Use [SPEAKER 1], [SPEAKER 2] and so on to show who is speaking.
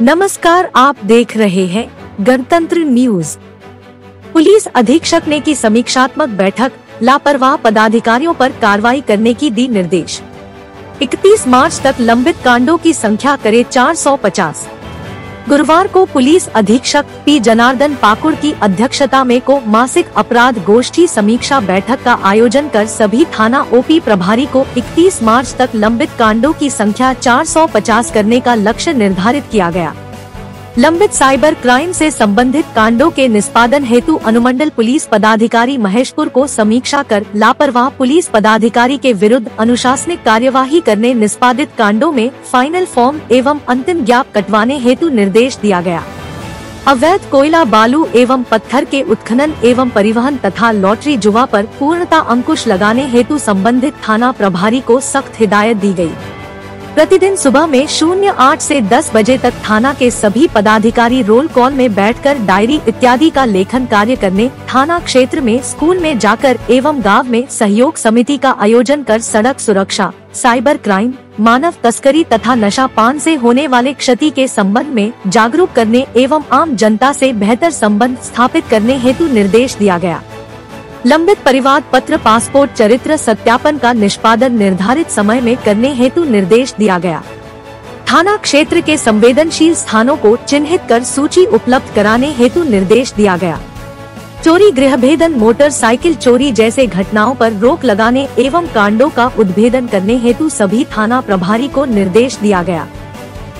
[SPEAKER 1] नमस्कार, आप देख रहे हैं गणतंत्र न्यूज़। पुलिस अधीक्षक ने की समीक्षात्मक बैठक, लापरवाह पदाधिकारियों पर कार्रवाई करने की दी निर्देश। 31 मार्च तक लंबित कांडों की संख्या करे 450 गुरुवार को पुलिस अधीक्षक पी जनार्दन पाकुड़ की अध्यक्षता में को मासिक अपराध गोष्ठी समीक्षा बैठक का आयोजन कर सभी थाना ओपी प्रभारी को 31 मार्च तक लंबित कांडों की संख्या 450 करने का लक्ष्य निर्धारित किया गया। लंबित साइबर क्राइम से संबंधित कांडों के निष्पादन हेतु अनुमंडल पुलिस पदाधिकारी महेशपुर को समीक्षा कर लापरवाह पुलिस पदाधिकारी के विरुद्ध अनुशासनिक कार्यवाही करने निष्पादित कांडों में फाइनल फॉर्म एवं अंतिम ज्ञाप कटवाने हेतु निर्देश दिया गया अवैध कोयला बालू एवं पत्थर के उत्खनन एवं परिवहन तथा लॉटरी जुआ पर पूर्णता अंकुश लगाने हेतु संबंधित थाना प्रभारी को सख्त हिदायत दी गई। प्रतिदिन सुबह में शून्य आठ से दस बजे तक थाना के सभी पदाधिकारी रोल कॉल में बैठकर डायरी इत्यादि का लेखन कार्य करने, थाना क्षेत्र में, स्कूल में जाकर एवं गाँव में सहयोग समिति का आयोजन कर सड़क सुरक्षा, साइबर क्राइम, मानव तस्करी तथा नशा पान से होने वाले क्षति के संबंध में जागरूक करने एवं आम जनता से बेहतर संबंध स्थापित करने हेतु निर्देश दिया गया। लंबित परिवार पत्र, पासपोर्ट, चरित्र, सत्यापन का निष्पादन निर्धारित समय में करने हेतु निर्देश दिया गया। थाना क्षेत्र के संवेदनशील स्थानों को चिन्हित कर सूची उपलब्ध कराने हेतु निर्देश दिया गया। चोरी गृह भेदन मोटरसाइकिल चोरी जैसे घटनाओं पर रोक लगाने एवं कांडों का उद्भेदन करने हेतु सभी थाना प्रभारी को निर्देश दिया गया।